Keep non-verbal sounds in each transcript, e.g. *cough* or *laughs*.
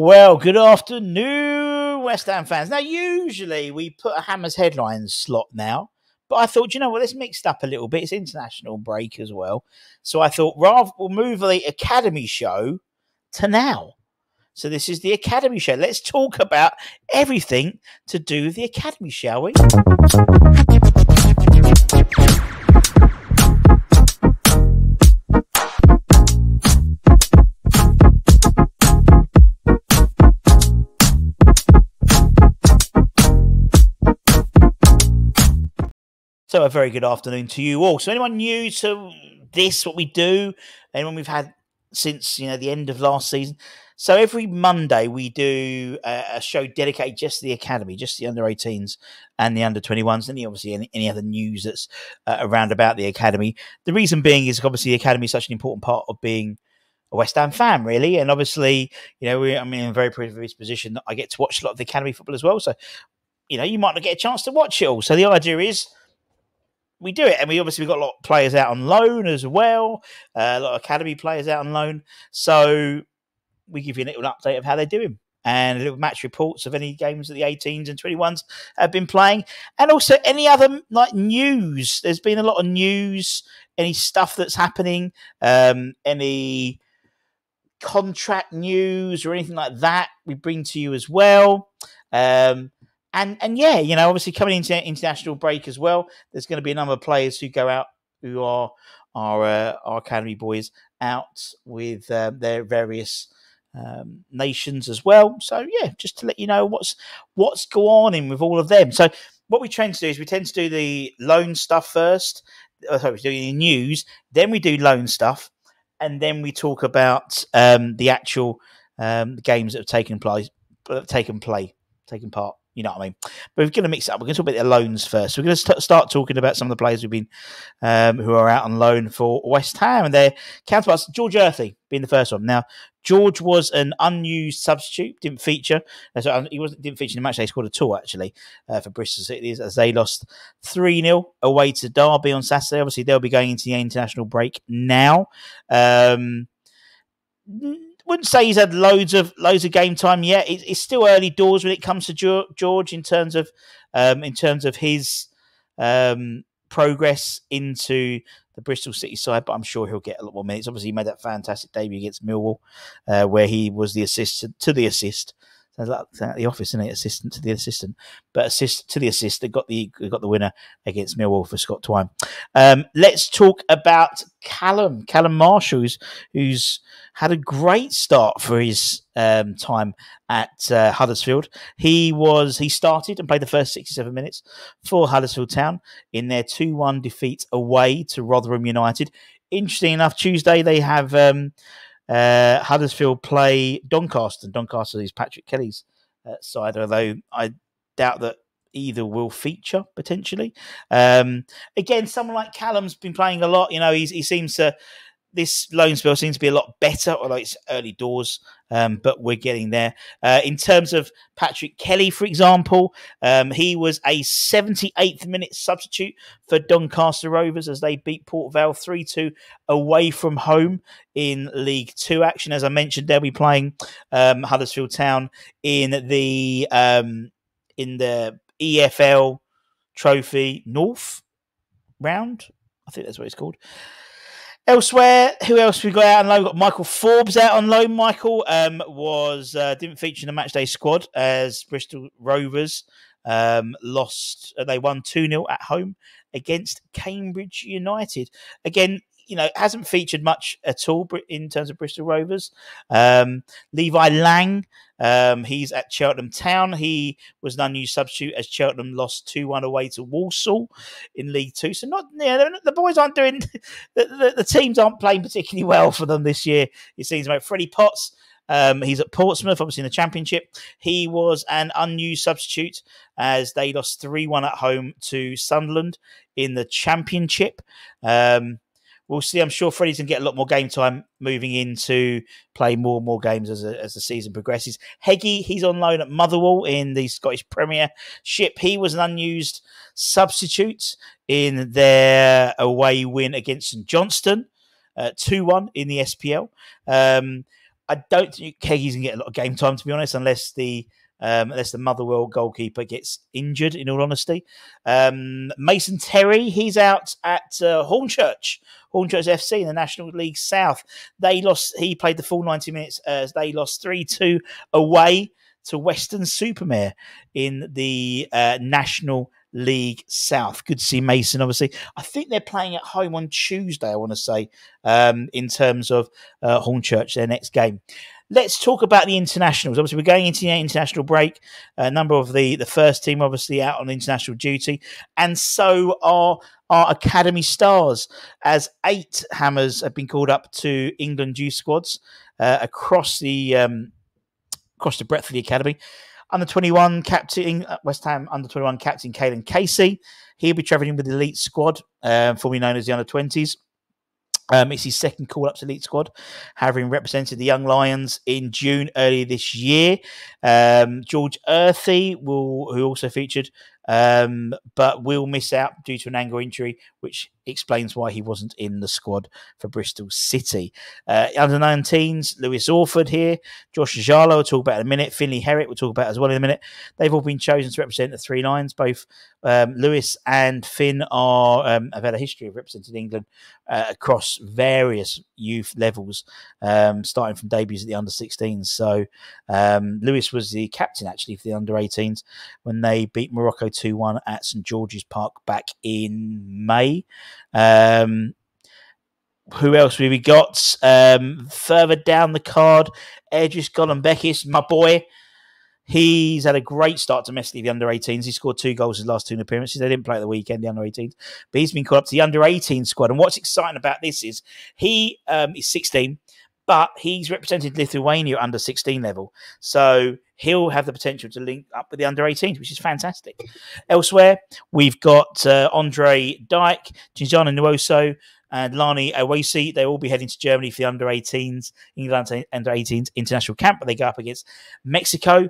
Well, well, good afternoon, West Ham fans. Now, usually we put a Hammers headlines slot now, but I thought, you know what, let's mix it up a little bit. It's international break as well. So I thought, rather, we'll move the Academy show to now. So this is the Academy show. Let's talk about everything to do with the Academy, shall we? So, a very good afternoon to you all. So, anyone new to this, what we do, anyone we've had since you know the end of last season? So, every Monday we do a, show dedicated just to the academy, just the under 18s and the under 21s, and obviously any, any other news that's uh, around about the academy. The reason being is obviously the academy is such an important part of being a West Ham fan, really. And obviously, you know, we, I'm in a very privileged position that I get to watch a lot of the academy football as well. So, you know, you might not get a chance to watch it all. So, the idea is we do it, and we obviously we've got a lot of players out on loan as well, uh, a lot of academy players out on loan. So we give you a little update of how they're doing and a little match reports of any games that the 18s and 21s have been playing, and also any other like news. There's been a lot of news, any stuff that's happening, um, any contract news or anything like that. We bring to you as well. Um, and and yeah, you know, obviously coming into international break as well, there's going to be a number of players who go out who are our uh, our academy boys out with uh, their various um, nations as well. So yeah, just to let you know what's what's going on with all of them. So what we tend to do is we tend to do the loan stuff first. Oh, sorry, we do the news, then we do loan stuff, and then we talk about um, the actual um, games that have taken place, taken play, taken part. You know what I mean? But we're going to mix it up. We're going to talk about the loans first. We're going to st- start talking about some of the players who've been um, who are out on loan for West Ham and their counterparts. George Earthy being the first one. Now, George was an unused substitute, didn't feature. Uh, so he wasn't didn't feature in the match. They scored a tour actually uh, for Bristol City as they lost three 0 away to Derby on Saturday. Obviously, they'll be going into the international break now. Um, wouldn't say he's had loads of loads of game time yet. it's still early doors when it comes to George in terms of um, in terms of his um, progress into the Bristol City side, but I'm sure he'll get a lot more minutes. Obviously, he made that fantastic debut against Millwall, uh, where he was the assist to the assist Sounds like the office, isn't it? Assistant to the assistant, but assist to the assist. They got the got the winner against Millwall for Scott Twine. Um, let's talk about Callum Callum Marshall, who's, who's had a great start for his um, time at uh, Huddersfield. He was he started and played the first sixty seven minutes for Huddersfield Town in their two one defeat away to Rotherham United. Interesting enough, Tuesday they have. Um, uh, Huddersfield play Doncaster. Doncaster is Patrick Kelly's uh, side, although I doubt that either will feature potentially. Um, again, someone like Callum's been playing a lot. You know, he seems to this loan spell seems to be a lot better, although it's early doors, um, but we're getting there. Uh, in terms of Patrick Kelly, for example, um, he was a 78th minute substitute for Doncaster Rovers as they beat Port Vale 3 2 away from home in League Two action. As I mentioned, they'll be playing um, Huddersfield Town in the um, in the EFL Trophy North round. I think that's what it's called. Elsewhere, who else we got out on loan? We got Michael Forbes out on loan. Michael um, was uh, didn't feature in the matchday squad as Bristol Rovers um, lost. They won two 0 at home against Cambridge United. Again, you know, hasn't featured much at all in terms of Bristol Rovers. Um, Levi Laing, um, he's at Cheltenham Town. He was an unused substitute as Cheltenham lost 2 1 away to Walsall in League Two. So, not yeah, the boys aren't doing, *laughs* the, the, the, teams aren't playing particularly well for them this year. It seems about Freddie Potts. Um, he's at Portsmouth, obviously in the Championship. He was an unused substitute as they lost 3 1 at home to Sunderland in the Championship. Um, we'll see. I'm sure Freddie's going to get a lot more game time moving into play more and more games as, a, as the season progresses. Hegyi, he's on loan at Motherwell in the Scottish Premiership. He was an unused substitute in their away win against St Johnstone, uh, 2 1 in the SPL. Um, I don't think Hegyi's gonna get a lot of game time to be honest, unless the um, unless the Motherwell goalkeeper gets injured. In all honesty, um, Mason Terry he's out at uh, Hornchurch, Hornchurch FC in the National League South. They lost. He played the full ninety minutes as they lost three two away to Weston-super-Mare in the uh, National League South. Good to see Mason, obviously. I think they're playing at home on Tuesday, I want to say, um, in terms of uh, Hornchurch, their next game. Let's talk about the internationals. Obviously, we're going into the international break. A number of the, the first team, obviously, out on international duty. And so are our academy stars, as eight hammers have been called up to England youth squads uh, across the um, across the breadth of the academy under 21 captain, uh, West Ham under 21 captain Kaelan Casey. He'll be travelling with the elite squad, um, formerly known as the under 20s. Um, it's his second call up to elite squad, having represented the Young Lions in June earlier this year. Um, George Earthy will, who also featured, um, but will miss out due to an ankle injury, which explains why he wasn't in the squad for Bristol City. Uh, under 19s, Lewis Orford here, Josh Ajala, we'll talk about in a minute, Finlay Herrick, we'll talk about as well in a minute. They've all been chosen to represent the Three Lions. Both um, Lewis and Finn are um, have had a history of representing England uh, across various youth levels, um, starting from debuts at the under 16s. So um, Lewis was the captain actually for the under 18s when they beat Morocco 2 1 at St George's Park back in May. Um, who else have we got? Um, further down the card, Edris Golombekis, my boy. He's had a great start domestically, the under 18s. He scored two goals his last two appearances. They didn't play at the weekend, the under 18s, but he's been called up to the under 18 squad. And what's exciting about this is he um, is 16, but he's represented Lithuania under 16 level. So he'll have the potential to link up with the under 18s, which is fantastic. Elsewhere, we've got uh, Andre Dyke, Cinzana Nuoso, and Lani Awasi. They will be heading to Germany for the under 18s, England under 18s international camp, but they go up against Mexico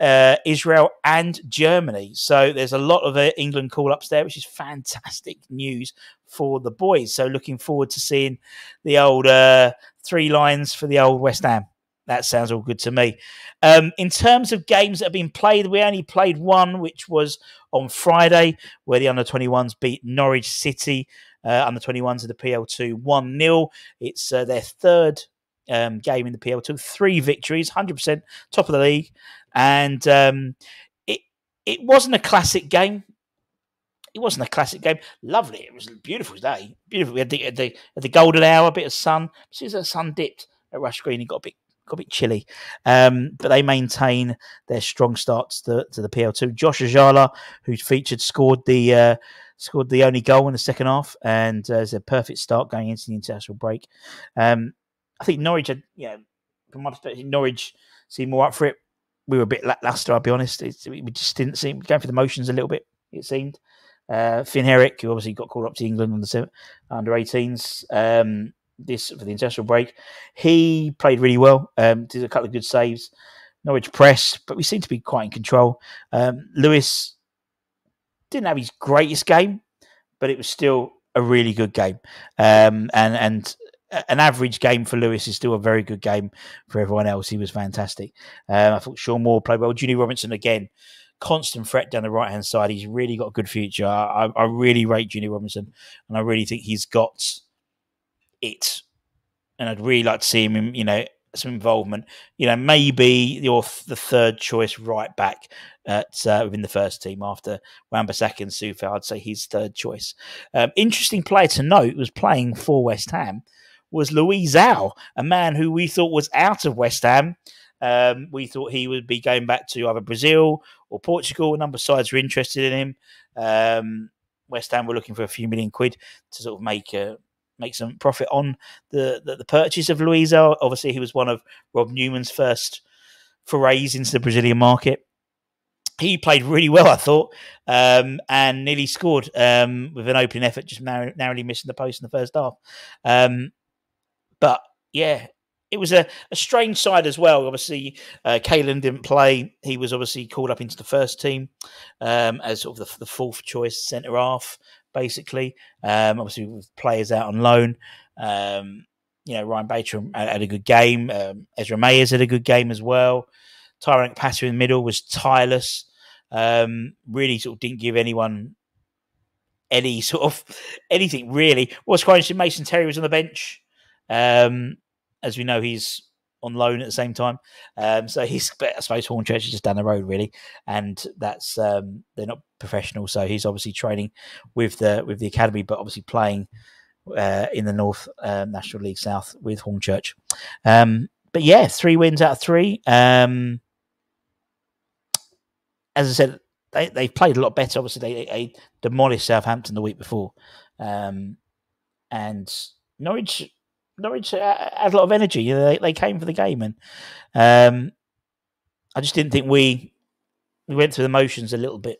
uh, Israel, and Germany. So there's a lot of uh, England call ups there, which is fantastic *laughs* news for the boys. So looking forward to seeing the old uh, Three Lions for the old West Ham. That sounds all good to me. Um, in terms of games that have been played, we only played one, which was on Friday, where the under 21s beat Norwich City. Uh, under 21s of the PL2 1 0. It's uh, their third um, game in the PL2, three victories, 100% top of the league and um, it it wasn't a classic game. It wasn't a classic game. Lovely. It was a beautiful day. Beautiful. We had the, the, the golden hour, a bit of sun. As soon as the sun dipped at Rush Green, it got a bit got a bit chilly. Um, but they maintain their strong starts to, to the PL2. Josh Ajala, who featured, scored the uh, scored the only goal in the second half, and uh, it's a perfect start going into the international break. Um, I think Norwich had, you know, from my perspective, Norwich seemed more up for it we were a bit lackluster. I'll be honest. It's, we just didn't seem going through the motions a little bit. It seemed. Uh, Finn Herrick, who obviously got called up to England on the under 18s um, this for the international break, he played really well. Um, did a couple of good saves. Norwich press, but we seem to be quite in control. Um, Lewis didn't have his greatest game, but it was still a really good game. Um, and and an average game for Lewis is still a very good game for everyone else. He was fantastic. Um, I thought Sean Moore played well. Junior Robinson again, constant threat down the right hand side. He's really got a good future. I, I really rate Junior Robinson, and I really think he's got it. And I'd really like to see him, you know, some involvement. You know, maybe you're the third choice right back at uh, within the first team after Wan-Bissaka and Coufal. I'd say he's third choice. Um, interesting player to note was playing for West Ham was Luizão, a man who we thought was out of West Ham. Um, we thought he would be going back to either Brazil or Portugal. A number of sides were interested in him. Um, West Ham were looking for a few million quid to sort of make a, make some profit on the, the, the purchase of Luizão. Obviously, he was one of Rob Newman's first forays into the Brazilian market. He played really well, I thought, um, and nearly scored um, with an opening effort, just narrow, narrowly missing the post in the first half. Um, but yeah, it was a, a strange side as well. Obviously, uh, Kaelan didn't play. He was obviously called up into the first team um, as sort of the, the fourth choice centre half, basically. Um, obviously, with players out on loan. Um, you know, Ryan Baker had, had a good game. Um, Ezra Mayers had a good game as well. Tyrant Passer in the middle was tireless. Um, really sort of didn't give anyone any sort of *laughs* anything really. What's quite interesting, Mason Terry was on the bench. Um, as we know, he's on loan at the same time. Um, so he's, I suppose, Hornchurch is just down the road, really, and that's um, they're not professional. So he's obviously training with the with the academy, but obviously playing uh, in the North uh, National League South with Hornchurch. Um, but yeah, three wins out of three. Um, as I said, they they played a lot better. Obviously, they, they demolished Southampton the week before, um, and Norwich Norwich had a lot of energy. You know, they they came for the game, and um, I just didn't think we we went through the motions a little bit,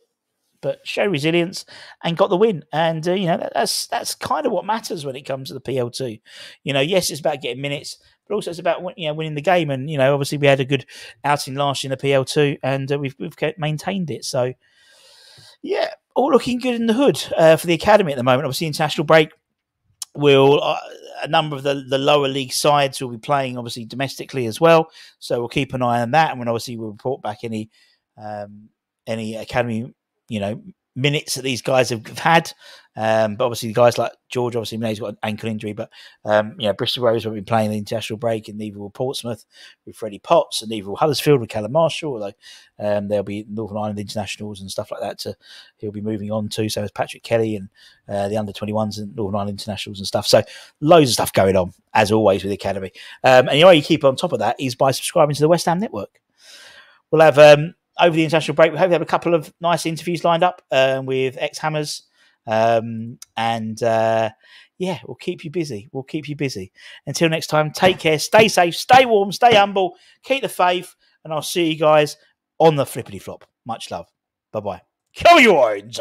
but show resilience and got the win. And uh, you know that, that's that's kind of what matters when it comes to the PL two. You know, yes, it's about getting minutes, but also it's about you know winning the game. And you know, obviously we had a good outing last year in the PL two, and uh, we've we've maintained it. So yeah, all looking good in the hood uh, for the academy at the moment. Obviously, international break will uh, a number of the, the lower league sides will be playing obviously domestically as well. So we'll keep an eye on that, and when obviously we'll report back any um, any academy you know minutes that these guys have had. Um, but obviously, the guys like George, obviously, he's got an ankle injury. But um, you know, Bristol Rovers will be playing the international break, and neither will Portsmouth with Freddie Potts, and neither will Huddersfield with Callum Marshall. Although um, there'll be Northern Ireland internationals and stuff like that. To he'll be moving on to. So as Patrick Kelly and uh, the under twenty ones and Northern Ireland internationals and stuff. So loads of stuff going on as always with the academy. Um, and the way you keep on top of that is by subscribing to the West Ham Network. We'll have um, over the international break, we hope we have a couple of nice interviews lined up um, with ex Hammers. Um, and uh, yeah, we'll keep you busy. We'll keep you busy. Until next time, take care, stay safe, stay warm, stay humble, keep the faith, and I'll see you guys on the flippity flop. Much love. Bye bye. Kill your orange.